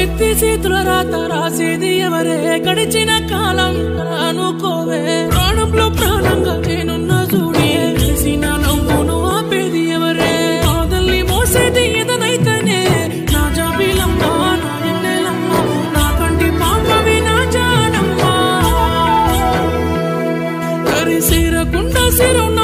నెత్తి చేతుల రాత రాసేది ఎవరే? గడిచిన కాలం అనుకోవే ప్రాణంలో ప్రాణంగా నేనున్న చూడే కలిసిన నవ్వును ఆపేది ఎవరే? కాదల్ని మోసేది ఎదనైతేనే నా జాబిలమ్మ నా ఎన్నెలమ్మ నా కంటి పాపవి నా జానమ్మ. కరిసేరకుండా సిరున్న